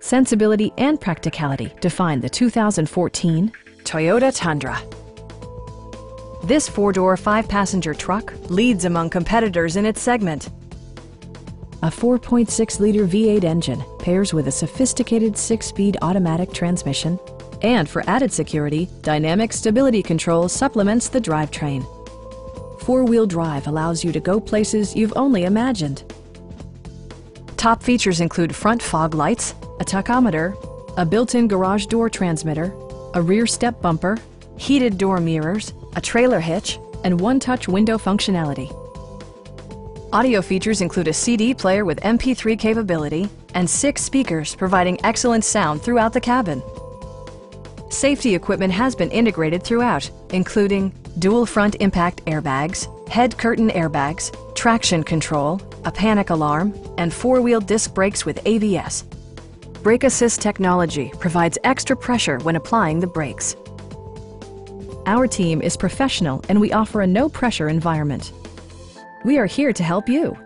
Sensibility and practicality define the 2014 Toyota Tundra. This four-door, five-passenger truck leads among competitors in its segment. A 4.6-liter V8 engine pairs with a sophisticated six-speed automatic transmission. And for added security, Dynamic Stability Control supplements the drivetrain. Four-wheel drive allows you to go places you've only imagined. Top features include front fog lights, a tachometer, a built-in garage door transmitter, a rear step bumper, heated door mirrors, a trailer hitch, and one-touch window functionality. Audio features include a CD player with MP3 capability and six speakers providing excellent sound throughout the cabin. Safety equipment has been integrated throughout, including dual front impact airbags, head curtain airbags, traction control, a panic alarm, and four-wheel disc brakes with ABS. Brake Assist technology provides extra pressure when applying the brakes. Our team is professional and we offer a no-pressure environment. We are here to help you.